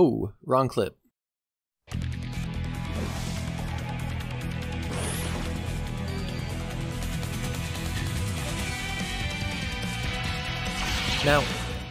Oh, wrong clip. Now,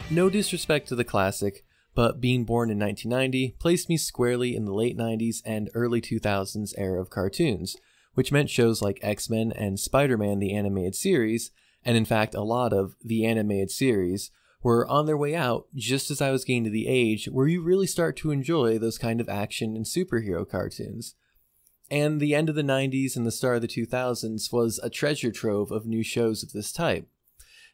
no disrespect to the classic, but being born in 1990 placed me squarely in the late 90s and early 2000s era of cartoons, which meant shows like X Men and Spider Man the animated series, and in fact, a lot of the animated series, were on their way out just as I was getting to the age where you really start to enjoy those kind of action and superhero cartoons. And the end of the 90s and the start of the 2000s was a treasure trove of new shows of this type.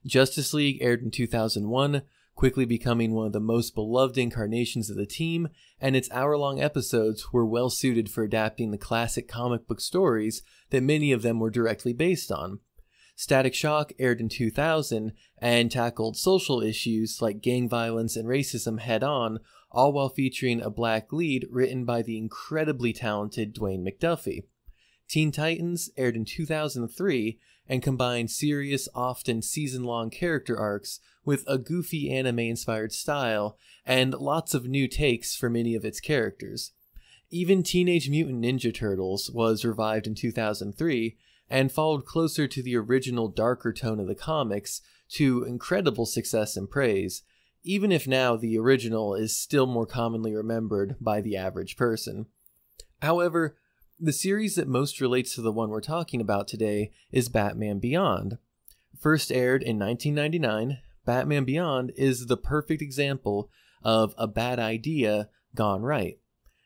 Justice League aired in 2001, quickly becoming one of the most beloved incarnations of the team, and its hour long episodes were well suited for adapting the classic comic book stories that many of them were directly based on. Static Shock aired in 2000 and tackled social issues like gang violence and racism head on, all while featuring a black lead written by the incredibly talented Dwayne McDuffie. Teen Titans aired in 2003 and combined serious, often season long character arcs with a goofy anime inspired style and lots of new takes for many of its characters. Even Teenage Mutant Ninja Turtles was revived in 2003 and followed closer to the original darker tone of the comics to incredible success and praise, even if now the original is still more commonly remembered by the average person. However, the series that most relates to the one we're talking about today is Batman Beyond. First aired in 1999, Batman Beyond is the perfect example of a bad idea gone right.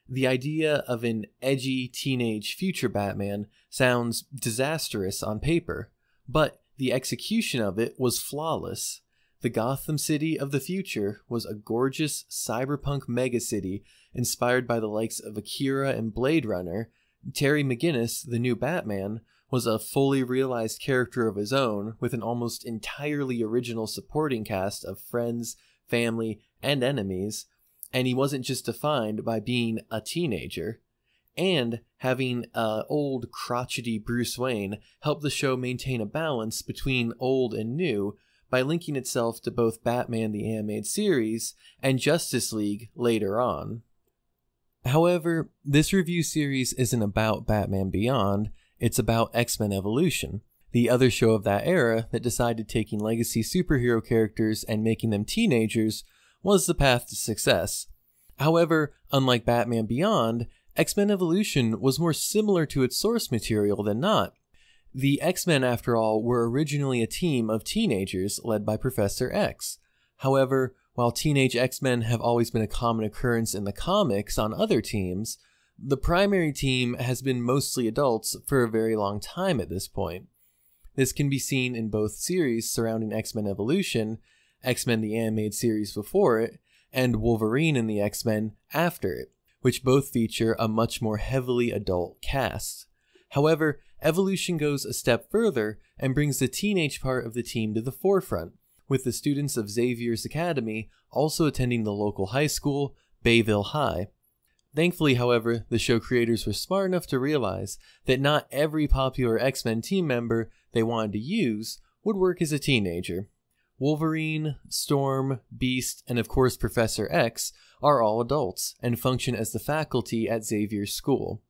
The idea of an edgy teenage future Batman sounds disastrous on paper, but the execution of it was flawless. The Gotham City of the future was a gorgeous cyberpunk megacity inspired by the likes of Akira and Blade Runner Terry McGinnis, the new Batman, was a fully realized character of his own with an almost entirely original supporting cast of friends, family, and enemies, and he wasn't just defined by being a teenager. And having uh, old crotchety Bruce Wayne help the show maintain a balance between old and new by linking itself to both Batman the Animated Series and Justice League later on. However, this review series isn't about Batman Beyond, it's about X Men Evolution, the other show of that era that decided taking legacy superhero characters and making them teenagers was the path to success. However, unlike Batman Beyond, X Men Evolution was more similar to its source material than not. The X Men, after all, were originally a team of teenagers led by Professor X. However, while teenage X Men have always been a common occurrence in the comics on other teams, the primary team has been mostly adults for a very long time at this point. This can be seen in both series surrounding X Men Evolution, X Men the animated series before it, and Wolverine and the X Men after it, which both feature a much more heavily adult cast. However, Evolution goes a step further and brings the teenage part of the team to the forefront, with the students of Xavier's Academy also attending the local high school, Bayville High. Thankfully, however, the show creators were smart enough to realize that not every popular X Men team member they wanted to use would work as a teenager. Wolverine, Storm, Beast, and of course Professor X are all adults and function as the faculty at Xavier's school.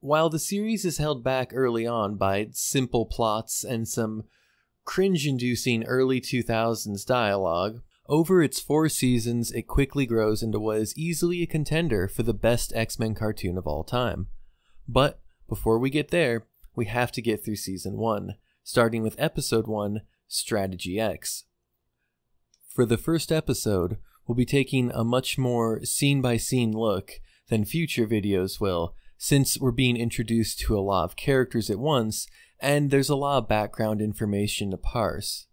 While the series is held back early on by simple plots and some cringe inducing early 2000s dialogue. Over its four seasons, it quickly grows into what is easily a contender for the best X Men cartoon of all time. But before we get there, we have to get through season 1, starting with episode 1 Strategy X. For the first episode, we'll be taking a much more scene by scene look than future videos will, since we're being introduced to a lot of characters at once and there's a lot of background information to parse.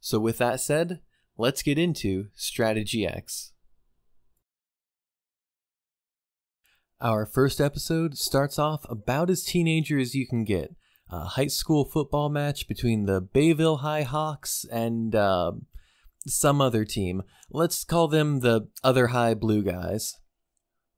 So, with that said, let's get into Strategy X. Our first episode starts off about as teenager as you can get. A high school football match between the Bayville High Hawks and uh, some other team. Let's call them the Other High Blue Guys.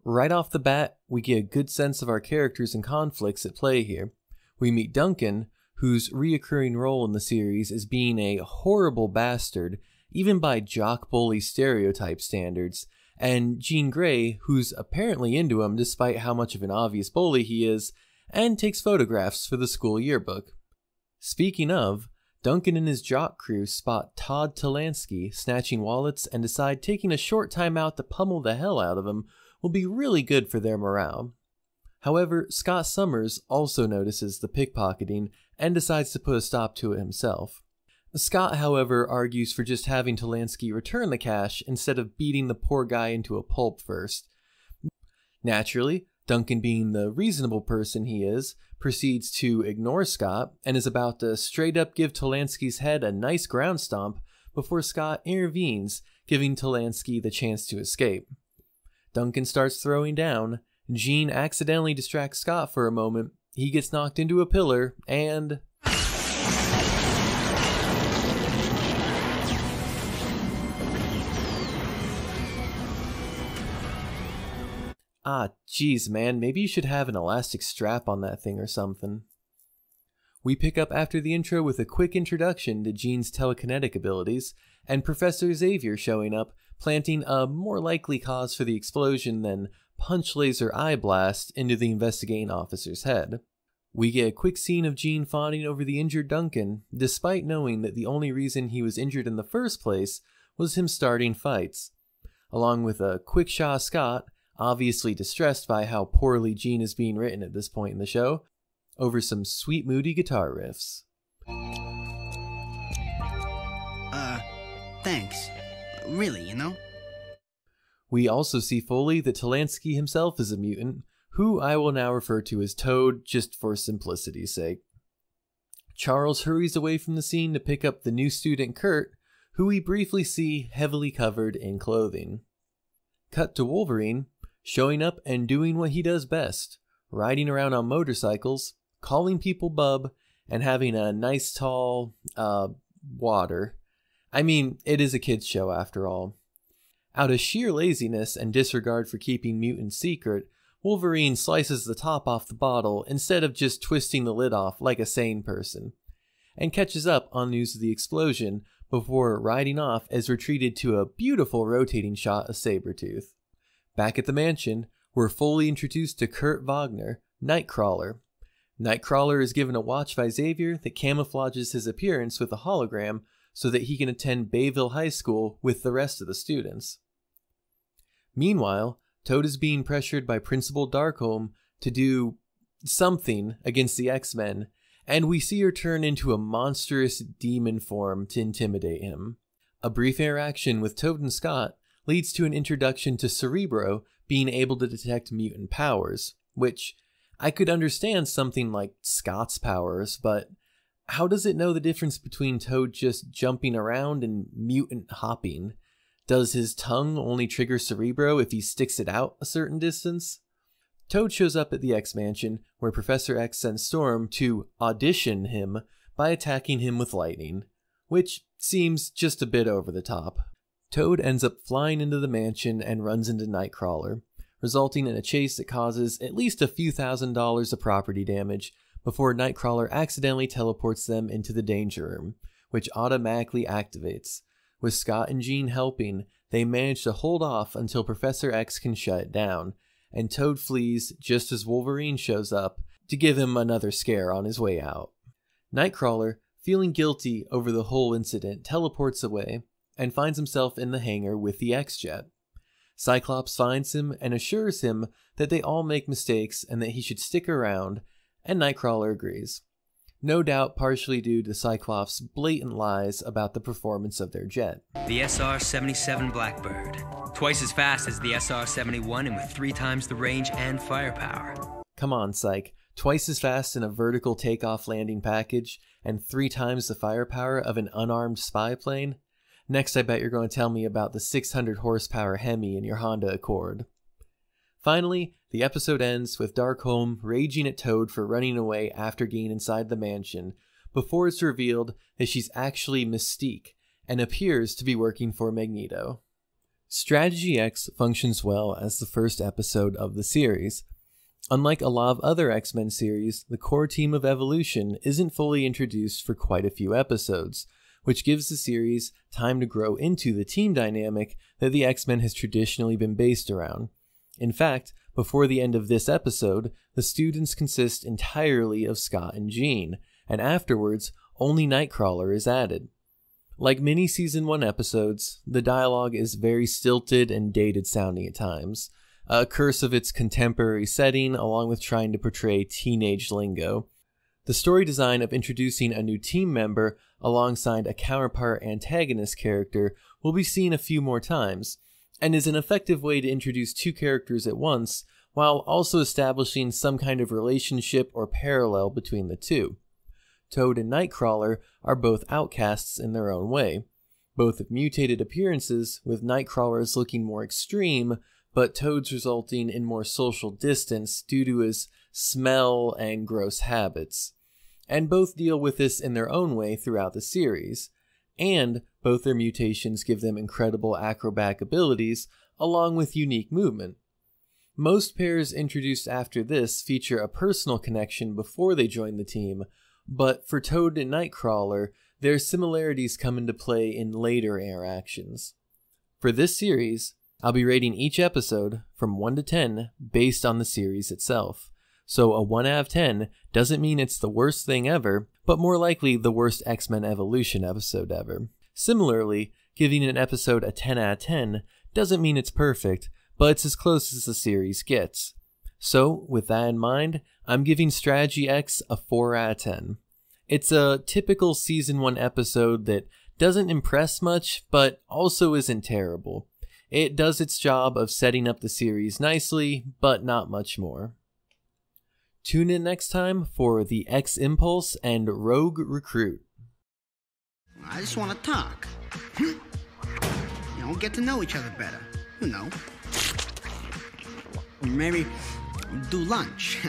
Right off the bat, we get a good sense of our characters and conflicts at play here we meet Duncan, whose reoccurring role in the series is being a horrible bastard, even by jock bully stereotype standards, and Jean Grey, who's apparently into him despite how much of an obvious bully he is, and takes photographs for the school yearbook. Speaking of, Duncan and his jock crew spot Todd Tolansky snatching wallets and decide taking a short time out to pummel the hell out of him will be really good for their morale. However, Scott Summers also notices the pickpocketing and decides to put a stop to it himself. Scott, however, argues for just having Tolansky return the cash instead of beating the poor guy into a pulp first. Naturally, Duncan, being the reasonable person he is, proceeds to ignore Scott and is about to straight up give Tolansky's head a nice ground stomp before Scott intervenes, giving Tolansky the chance to escape. Duncan starts throwing down, Jean accidentally distracts Scott for a moment, he gets knocked into a pillar, and. Ah, geez, man, maybe you should have an elastic strap on that thing or something. We pick up after the intro with a quick introduction to Jean's telekinetic abilities, and Professor Xavier showing up, planting a more likely cause for the explosion than punch laser eye blast into the investigating officer's head. We get a quick scene of Jean fawning over the injured Duncan, despite knowing that the only reason he was injured in the first place was him starting fights, along with a quick shot Scott, obviously distressed by how poorly Jean is being written at this point in the show, over some sweet moody guitar riffs. Uh, thanks. Really, you know? We also see fully that Tolansky himself is a mutant, who I will now refer to as Toad just for simplicity's sake. Charles hurries away from the scene to pick up the new student Kurt, who we briefly see heavily covered in clothing. Cut to Wolverine, showing up and doing what he does best riding around on motorcycles, calling people bub, and having a nice tall, uh, water. I mean, it is a kid's show after all. Out of sheer laziness and disregard for keeping Mutant secret, Wolverine slices the top off the bottle instead of just twisting the lid off like a sane person, and catches up on news of the explosion before riding off as retreated to a beautiful rotating shot of Sabretooth. Back at the mansion, we're fully introduced to Kurt Wagner, Nightcrawler. Nightcrawler is given a watch by Xavier that camouflages his appearance with a hologram so that he can attend Bayville High School with the rest of the students. Meanwhile, Toad is being pressured by Principal Darkholme to do something against the X Men, and we see her turn into a monstrous demon form to intimidate him. A brief interaction with Toad and Scott leads to an introduction to Cerebro being able to detect mutant powers, which I could understand something like Scott's powers, but how does it know the difference between Toad just jumping around and mutant hopping? Does his tongue only trigger Cerebro if he sticks it out a certain distance? Toad shows up at the X Mansion, where Professor X sends Storm to audition him by attacking him with lightning, which seems just a bit over the top. Toad ends up flying into the mansion and runs into Nightcrawler, resulting in a chase that causes at least a few thousand dollars of property damage before Nightcrawler accidentally teleports them into the danger room, which automatically activates, with Scott and Jean helping, they manage to hold off until Professor X can shut it down, and Toad flees just as Wolverine shows up to give him another scare on his way out. Nightcrawler, feeling guilty over the whole incident, teleports away and finds himself in the hangar with the X Jet. Cyclops finds him and assures him that they all make mistakes and that he should stick around, and Nightcrawler agrees no doubt partially due to Cyclops' blatant lies about the performance of their jet. The SR 77 Blackbird. Twice as fast as the SR 71 and with three times the range and firepower. Come on, Cyke. Twice as fast in a vertical takeoff landing package and three times the firepower of an unarmed spy plane? Next, I bet you're going to tell me about the 600 horsepower Hemi in your Honda Accord. Finally, the episode ends with Darkholme raging at Toad for running away after getting inside the mansion, before it's revealed that she's actually Mystique and appears to be working for Magneto. Strategy X functions well as the first episode of the series. Unlike a lot of other X Men series, the core team of Evolution isn't fully introduced for quite a few episodes, which gives the series time to grow into the team dynamic that the X Men has traditionally been based around. In fact, before the end of this episode, the students consist entirely of Scott and Jean, and afterwards, only Nightcrawler is added. Like many season 1 episodes, the dialogue is very stilted and dated sounding at times, a curse of its contemporary setting, along with trying to portray teenage lingo. The story design of introducing a new team member alongside a counterpart antagonist character will be seen a few more times, and is an effective way to introduce two characters at once while also establishing some kind of relationship or parallel between the two. Toad and Nightcrawler are both outcasts in their own way. Both have mutated appearances, with Nightcrawler's looking more extreme, but Toad's resulting in more social distance due to his smell and gross habits. And both deal with this in their own way throughout the series. And both their mutations give them incredible acrobatic abilities, along with unique movement. Most pairs introduced after this feature a personal connection before they join the team, but for Toad and Nightcrawler, their similarities come into play in later interactions. For this series, I'll be rating each episode from 1 to 10 based on the series itself. So a 1 out of 10 doesn't mean it's the worst thing ever, but more likely the worst X Men Evolution episode ever. Similarly, giving an episode a 10 out of 10 doesn't mean it's perfect, but it's as close as the series gets. So, with that in mind, I'm giving Strategy X a 4 out of 10. It's a typical season 1 episode that doesn't impress much, but also isn't terrible. It does its job of setting up the series nicely, but not much more. Tune in next time for the X Impulse and Rogue Recruit. I just want to talk. You know, get to know each other better. You know. Maybe do lunch.